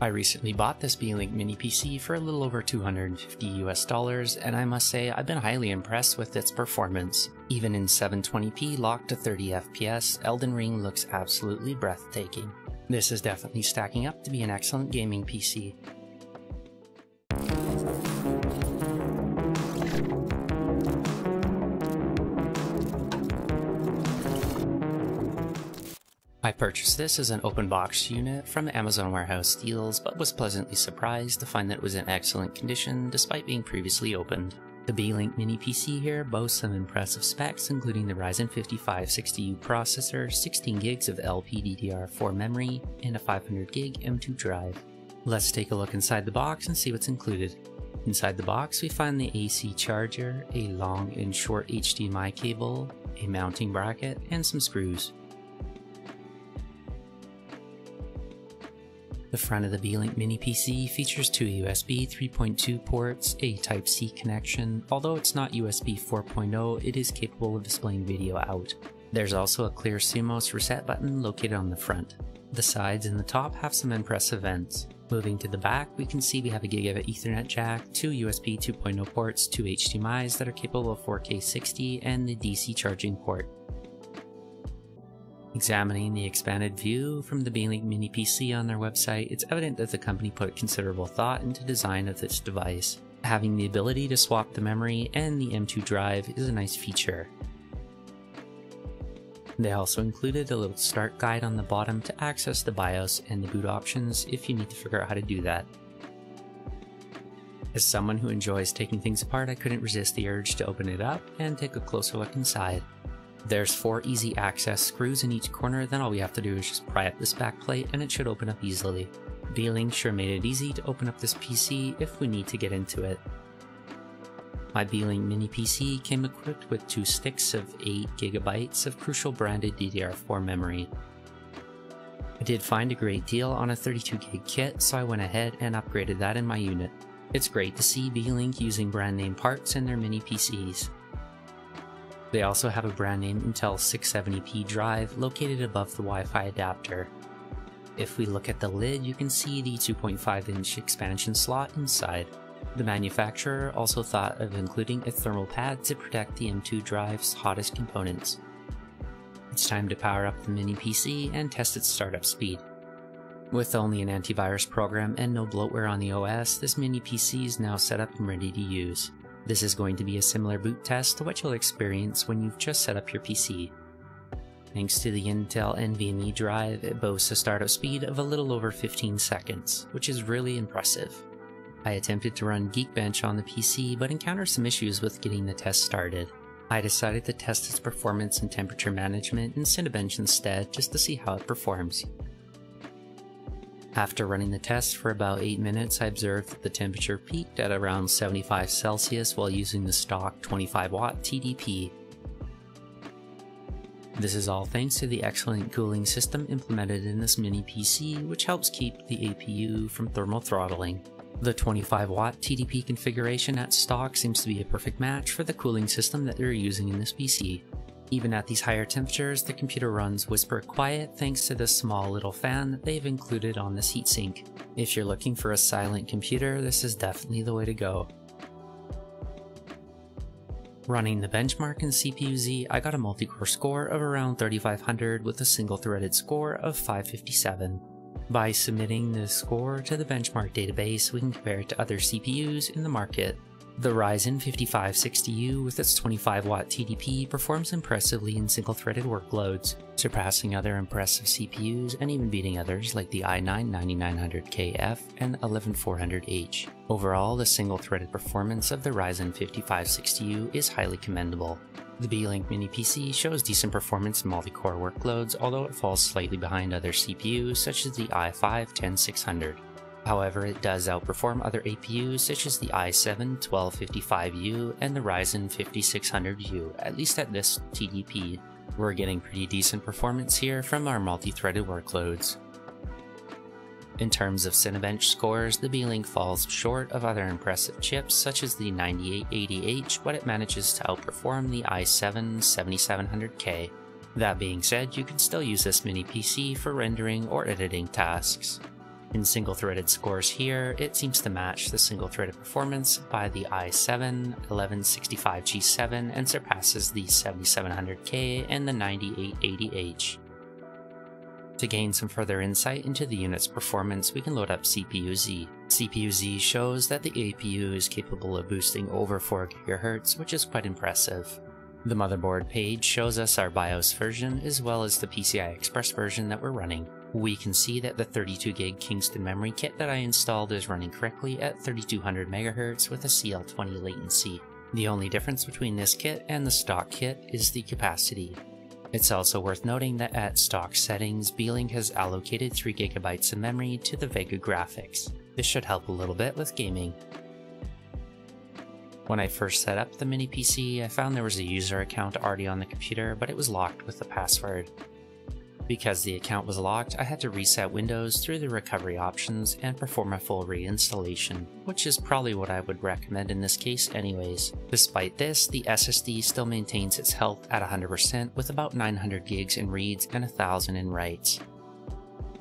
I recently bought this Beelink mini PC for a little over 250 US dollars, and I must say I've been highly impressed with its performance. Even in 720p locked to 30 FPS, Elden Ring looks absolutely breathtaking. This is definitely stacking up to be an excellent gaming PC. I purchased this as an open box unit from Amazon Warehouse Deals, but was pleasantly surprised to find that it was in excellent condition despite being previously opened. The Beelink Mini PC here boasts some impressive specs including the Ryzen 5560U processor, 16 gigs of LPDDR4 memory, and a 500 gig M2 drive. Let's take a look inside the box and see what's included. Inside the box we find the AC charger, a long and short HDMI cable, a mounting bracket, and some screws. The front of the Beelink Mini PC features two USB 3.2 ports, a Type-C connection. Although it's not USB 4.0, it is capable of displaying video out. There's also a clear CMOS reset button located on the front. The sides and the top have some impressive vents. Moving to the back, we can see we have a Gigabit Ethernet jack, two USB 2.0 ports, two HDMIs that are capable of 4K 60, and the DC charging port. Examining the expanded view from the Beelink Mini PC on their website, it's evident that the company put considerable thought into design of this device. Having the ability to swap the memory and the M2 drive is a nice feature. They also included a little start guide on the bottom to access the BIOS and the boot options if you need to figure out how to do that. As someone who enjoys taking things apart, I couldn't resist the urge to open it up and take a closer look inside. There's four easy access screws in each corner, then all we have to do is just pry up this back plate and it should open up easily. Beelink sure made it easy to open up this PC if we need to get into it. My Beelink mini PC came equipped with two sticks of 8GB of Crucial branded DDR4 memory. I did find a great deal on a 32GB kit, so I went ahead and upgraded that in my unit. It's great to see Beelink using brand name parts in their mini PCs. They also have a brand name Intel 670p drive located above the Wi-Fi adapter. If we look at the lid, you can see the 2.5 inch expansion slot inside. The manufacturer also thought of including a thermal pad to protect the M2 drive's hottest components. It's time to power up the mini PC and test its startup speed. With only an antivirus program and no bloatware on the OS, this mini PC is now set up and ready to use. This is going to be a similar boot test to what you'll experience when you've just set up your PC. Thanks to the Intel NVMe drive, it boasts a startup speed of a little over 15 seconds, which is really impressive. I attempted to run Geekbench on the PC, but encountered some issues with getting the test started. I decided to test its performance and temperature management in Cinebench instead, just to see how it performs. After running the test for about 8 minutes, I observed that the temperature peaked at around 75 Celsius while using the stock 25 watt TDP. This is all thanks to the excellent cooling system implemented in this mini PC, which helps keep the APU from thermal throttling. The 25 watt TDP configuration at stock seems to be a perfect match for the cooling system that they're using in this PC. Even at these higher temperatures, the computer runs whisper quiet thanks to this small little fan that they've included on this heatsink. If you're looking for a silent computer, this is definitely the way to go. Running the benchmark in CPU-Z, I got a multi-core score of around 3500 with a single-threaded score of 557. By submitting this score to the benchmark database, we can compare it to other CPUs in the market. The Ryzen 5560U with its 25 watt TDP performs impressively in single threaded workloads, surpassing other impressive CPUs and even beating others like the i9 9900KF and 11400H. Overall, the single threaded performance of the Ryzen 5560U is highly commendable. The Beelink Mini PC shows decent performance in multi-core workloads, although it falls slightly behind other CPUs such as the i5 10600. However, it does outperform other APUs such as the i7-1255U and the Ryzen 5600U, at least at this TDP. We're getting pretty decent performance here from our multi-threaded workloads. In terms of Cinebench scores, the Beelink falls short of other impressive chips such as the 9880H, but it manages to outperform the i7-7700K. That being said, you can still use this mini PC for rendering or editing tasks. In single-threaded scores here, it seems to match the single-threaded performance by the i7 1165G7 and surpasses the 7700K and the 9880H. To gain some further insight into the unit's performance, we can load up CPU-Z. CPU-Z shows that the APU is capable of boosting over 4 GHz, which is quite impressive. The motherboard page shows us our BIOS version as well as the PCI Express version that we're running. We can see that the 32GB Kingston memory kit that I installed is running correctly at 3200 MHz with a CL20 latency. The only difference between this kit and the stock kit is the capacity. It's also worth noting that at stock settings, Beelink has allocated 3GB of memory to the Vega graphics. This should help a little bit with gaming. When I first set up the mini PC, I found there was a user account already on the computer, but it was locked with a password. Because the account was locked, I had to reset Windows through the recovery options and perform a full reinstallation, which is probably what I would recommend in this case anyways. Despite this, the SSD still maintains its health at 100% with about 900 gigs in reads and 1000 in writes.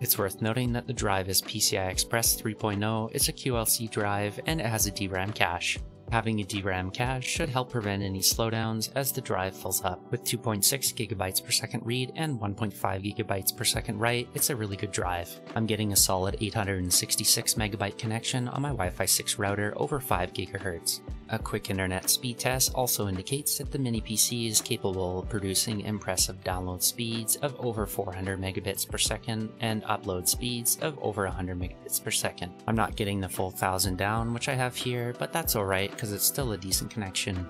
It's worth noting that the drive is PCI Express 3.0, it's a QLC drive, and it has a DRAM cache. Having a DRAM cache should help prevent any slowdowns as the drive fills up. With 2.6 GB per second read and 1.5 GB per second write, it's a really good drive. I'm getting a solid 866 megabyte connection on my Wi-Fi 6 router over 5 GHz. A quick internet speed test also indicates that the mini PC is capable of producing impressive download speeds of over 400 megabits per second and upload speeds of over 100 megabits per second. I'm not getting the full 1000 down, which I have here, but that's alright because it's still a decent connection.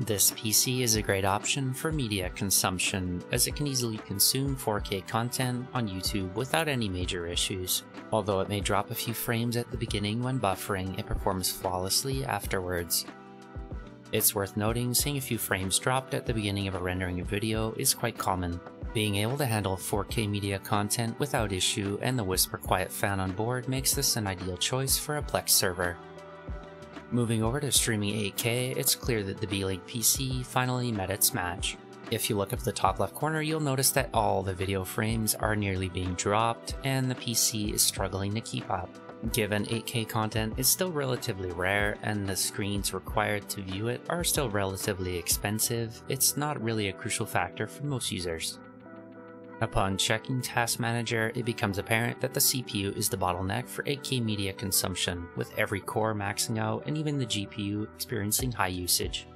This PC is a great option for media consumption, as it can easily consume 4K content on YouTube without any major issues. Although it may drop a few frames at the beginning when buffering, it performs flawlessly afterwards. It's worth noting seeing a few frames dropped at the beginning of a rendering a video is quite common. Being able to handle 4K media content without issue and the Whisper Quiet fan on board makes this an ideal choice for a Plex server. Moving over to streaming 8K, it's clear that the Beelink PC finally met its match. If you look up the top left corner, you'll notice that all the video frames are nearly being dropped, and the PC is struggling to keep up. Given 8K content is still relatively rare and the screens required to view it are still relatively expensive, it's not really a crucial factor for most users. Upon checking Task Manager, it becomes apparent that the CPU is the bottleneck for 8K media consumption, with every core maxing out and even the GPU experiencing high usage.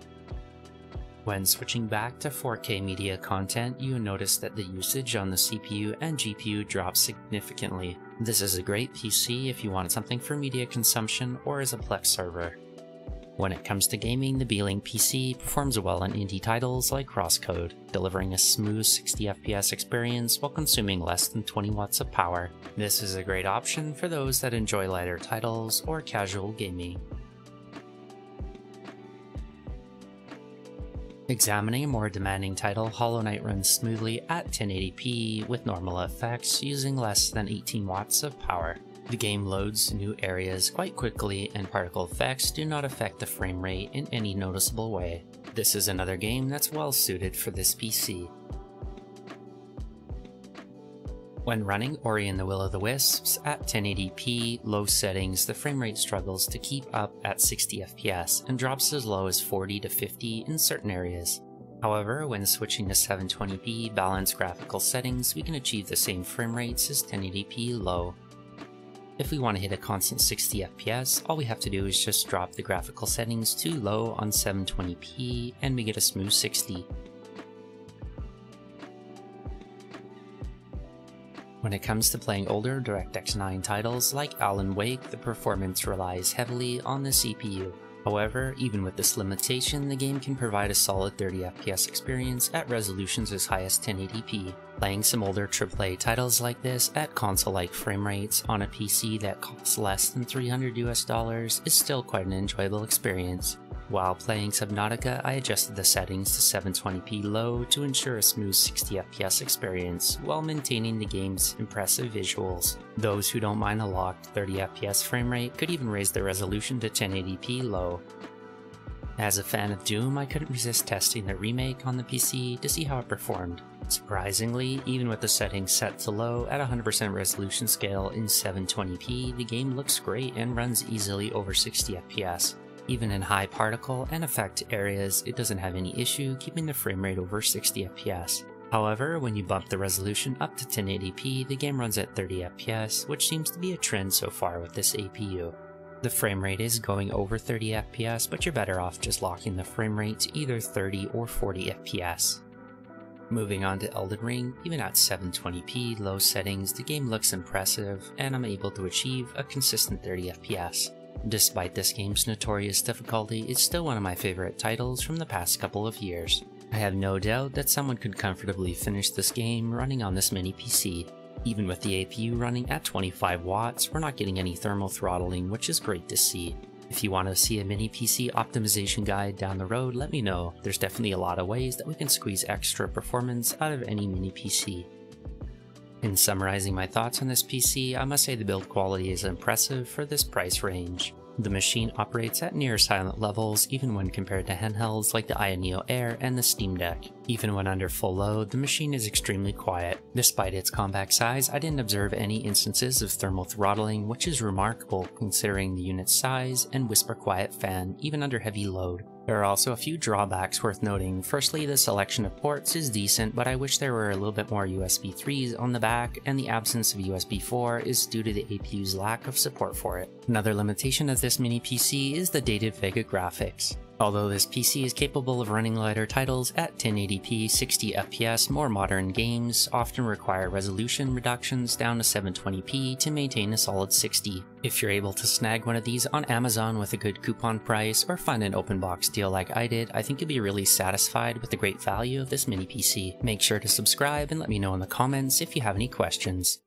When switching back to 4K media content, you notice that the usage on the CPU and GPU drops significantly. This is a great PC if you want something for media consumption or as a Plex server. When it comes to gaming, the Beelink PC performs well on indie titles like Crosscode, delivering a smooth 60 FPS experience while consuming less than 20 watts of power. This is a great option for those that enjoy lighter titles or casual gaming. Examining a more demanding title, Hollow Knight runs smoothly at 1080p with normal effects using less than 18 watts of power. The game loads new areas quite quickly and particle effects do not affect the frame rate in any noticeable way. This is another game that's well suited for this PC. When running Ori and the Will of the Wisps at 1080p low settings, the frame rate struggles to keep up at 60 FPS and drops as low as 40 to 50 in certain areas. However, when switching to 720p balanced graphical settings, we can achieve the same frame rates as 1080p low. If we want to hit a constant 60 FPS, all we have to do is just drop the graphical settings to low on 720p and we get a smooth 60. When it comes to playing older DirectX 9 titles like Alan Wake, the performance relies heavily on the CPU. However, even with this limitation, the game can provide a solid 30 FPS experience at resolutions as high as 1080p. Playing some older AAA titles like this at console-like frame rates on a PC that costs less than 300 US dollars is still quite an enjoyable experience. While playing Subnautica, I adjusted the settings to 720p low to ensure a smooth 60 FPS experience while maintaining the game's impressive visuals. Those who don't mind a locked 30 FPS frame rate could even raise the resolution to 1080p low. As a fan of Doom, I couldn't resist testing the remake on the PC to see how it performed. Surprisingly, even with the settings set to low at 100% resolution scale in 720p, the game looks great and runs easily over 60 FPS. Even in high particle and effect areas, it doesn't have any issue keeping the frame rate over 60 FPS. However, when you bump the resolution up to 1080p, the game runs at 30 FPS, which seems to be a trend so far with this APU. The frame rate is going over 30 FPS, but you're better off just locking the frame rate to either 30 or 40 FPS. Moving on to Elden Ring, even at 720p low settings, the game looks impressive, and I'm able to achieve a consistent 30 FPS. Despite this game's notorious difficulty, it's still one of my favorite titles from the past couple of years. I have no doubt that someone could comfortably finish this game running on this mini PC. Even with the APU running at 25 watts, we're not getting any thermal throttling, which is great to see. If you want to see a mini PC optimization guide down the road, let me know. There's definitely a lot of ways that we can squeeze extra performance out of any mini PC. In summarizing my thoughts on this PC, I must say the build quality is impressive for this price range. The machine operates at near silent levels even when compared to handhelds like the AYANEO Air and the Steam Deck. Even when under full load, the machine is extremely quiet. Despite its compact size, I didn't observe any instances of thermal throttling, which is remarkable considering the unit's size and whisper quiet fan even under heavy load. There are also a few drawbacks worth noting. Firstly, the selection of ports is decent, but I wish there were a little bit more USB 3s on the back, and the absence of USB 4 is due to the APU's lack of support for it. Another limitation of this mini PC is the dated Vega graphics. Although this PC is capable of running lighter titles at 1080p 60 FPS, more modern games often require resolution reductions down to 720p to maintain a solid 60. If you're able to snag one of these on Amazon with a good coupon price or find an open box deal like I did, I think you'll be really satisfied with the great value of this mini PC. Make sure to subscribe and let me know in the comments if you have any questions.